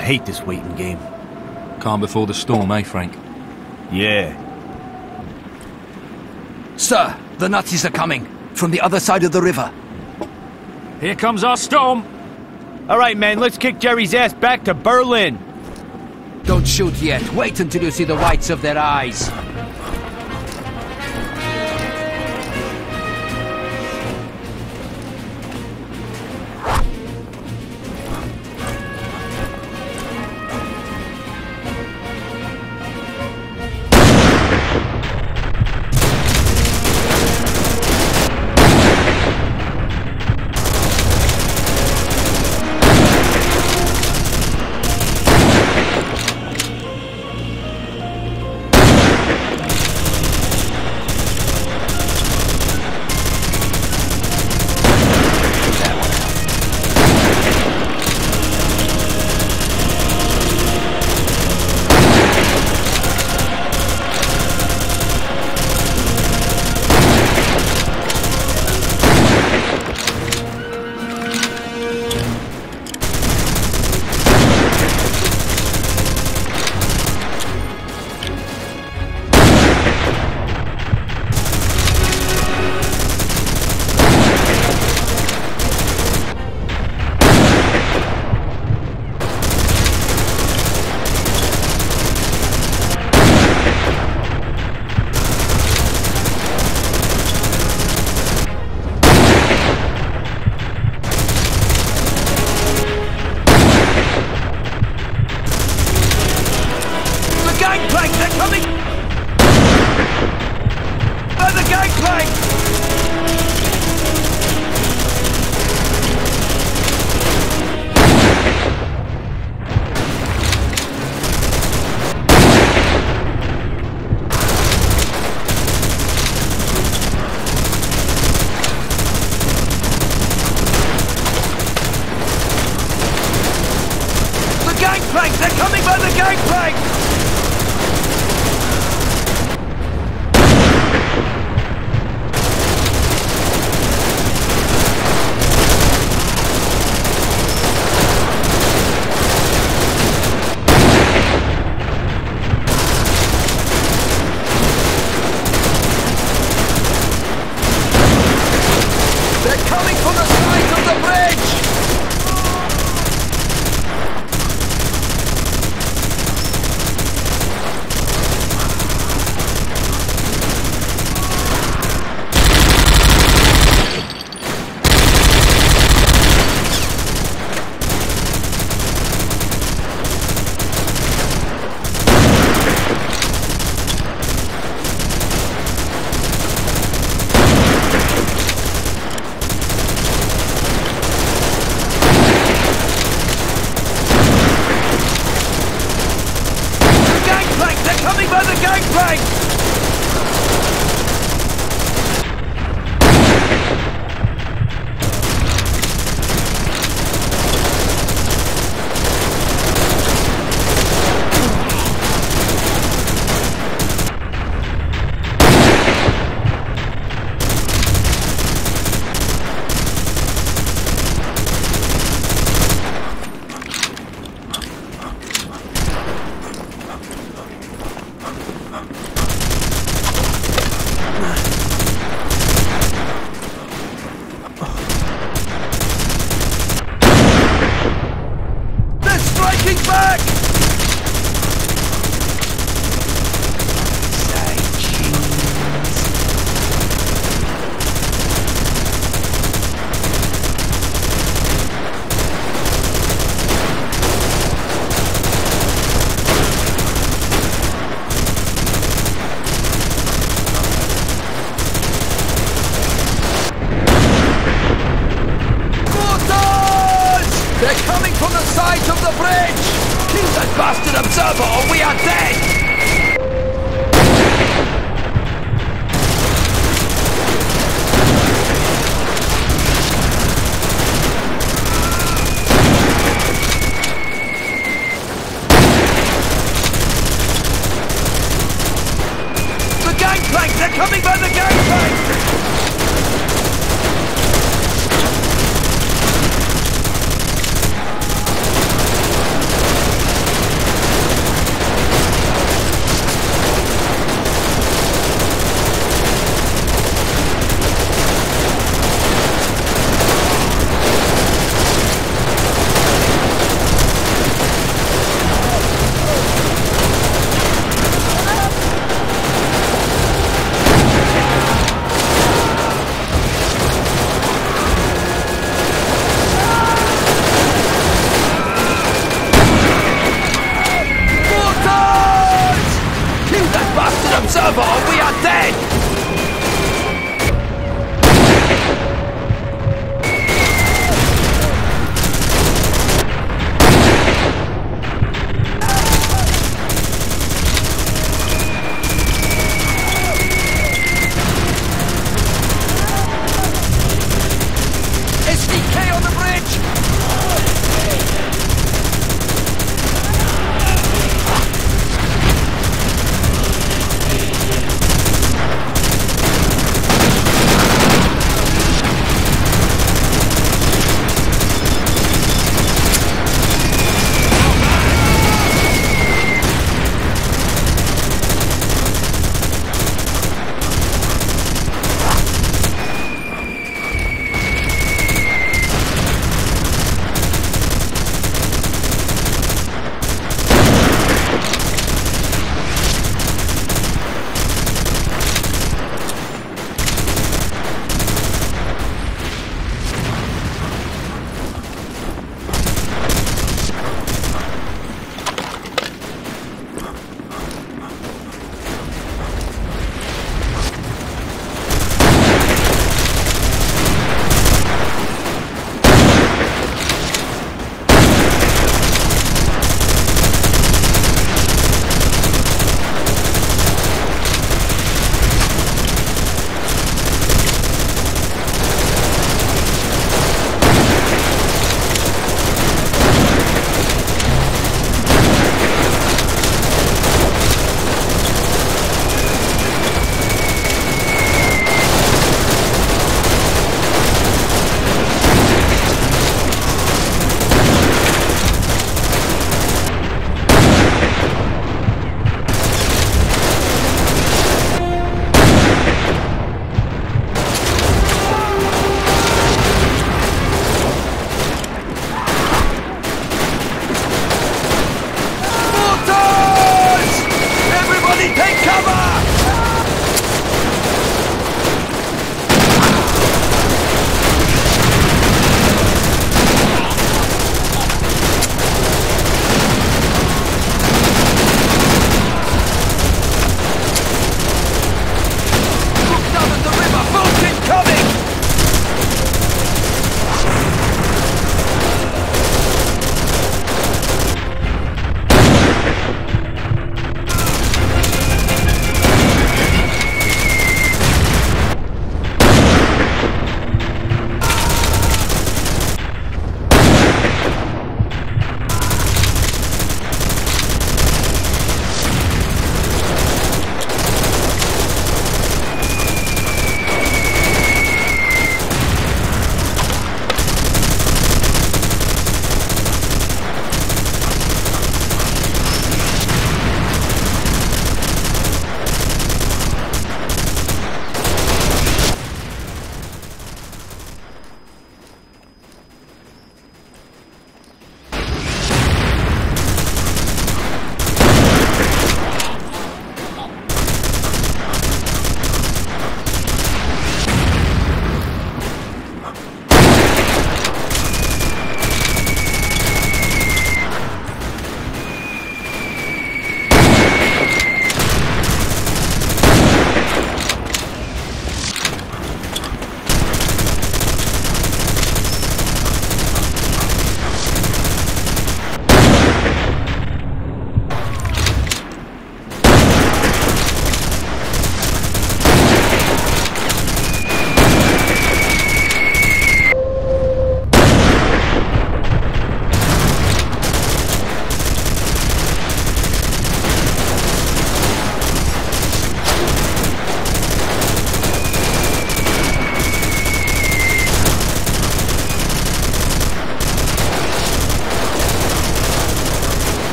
I hate this waiting game. Calm before the storm, eh, Frank? Yeah. Sir, the Nazis are coming. From the other side of the river. Here comes our storm! All right, man, let's kick Jerry's ass back to Berlin. Don't shoot yet. Wait until you see the whites of their eyes. Coming from the side They're coming by the gangplank!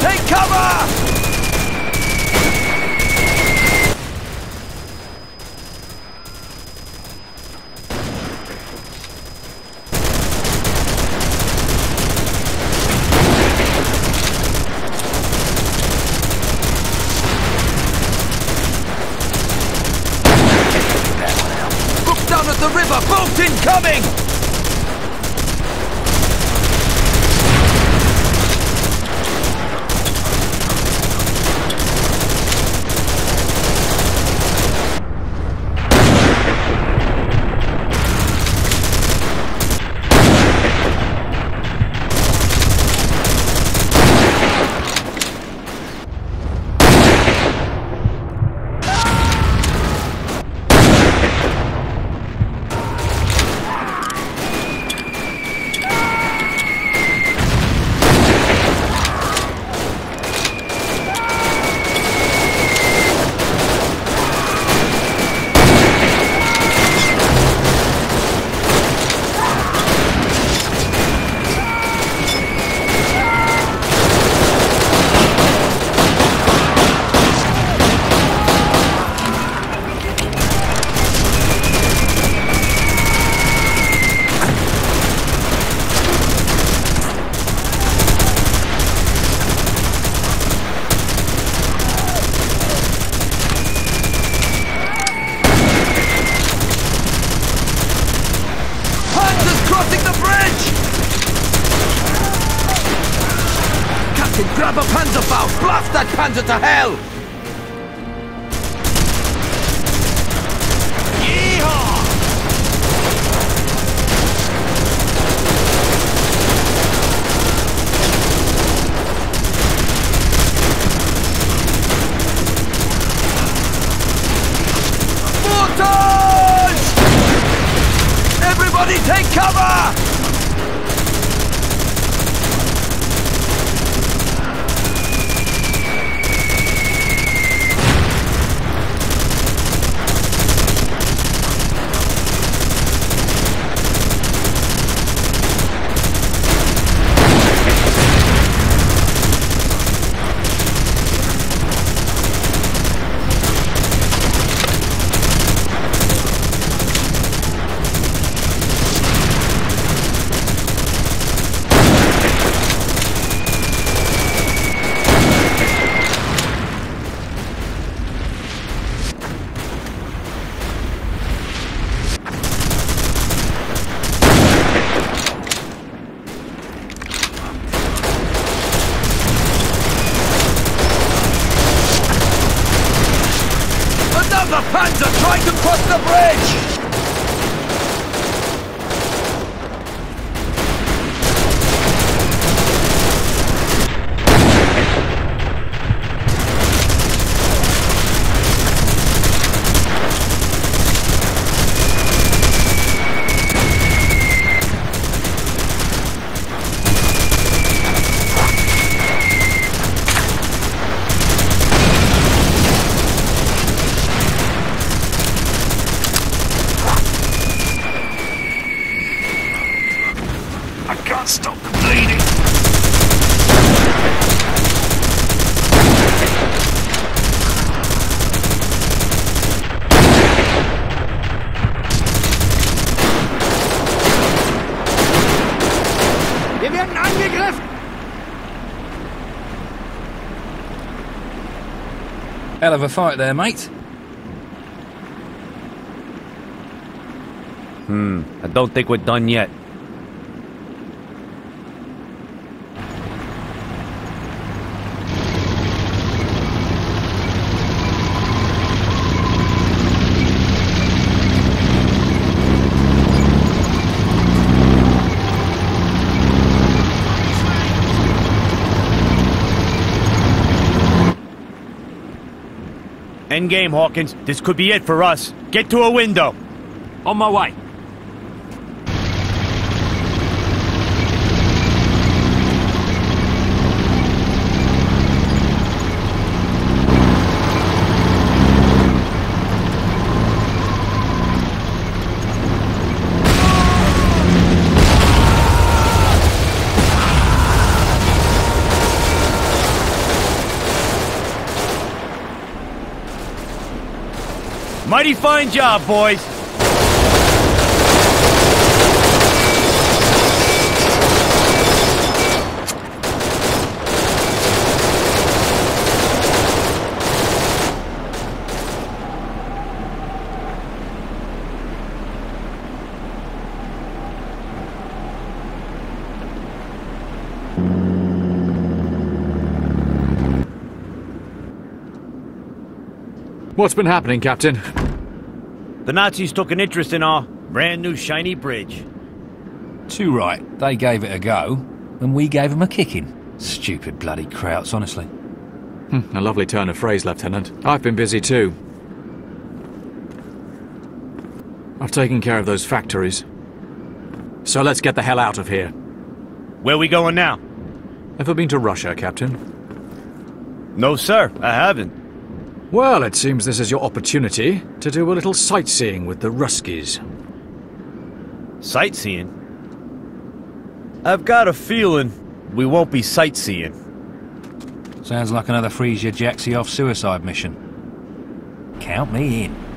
Take cover! Look down at the river! Boat incoming! Panzer's crossing the bridge! Captain, grab a Panzerfaust! Blast that Panzer to hell! Mortars! Everybody take cover! Hell of a fight there, mate. Hmm, I don't think we're done yet. Endgame, Hawkins. This could be it for us. Get to a window. On my way. Mighty fine job, boys. What's been happening, Captain? The Nazis took an interest in our brand new shiny bridge. Too right. They gave it a go, and we gave them a kicking. Stupid bloody Krauts, honestly. Hmm, a lovely turn of phrase, Lieutenant. I've been busy too. I've taken care of those factories. So let's get the hell out of here. Where we going now? Ever been to Russia, Captain? No, sir, I haven't. Well, it seems this is your opportunity to do a little sightseeing with the Ruskies. Sightseeing? I've got a feeling we won't be sightseeing. Sounds like another Freeze Your Jaxie off suicide mission. Count me in.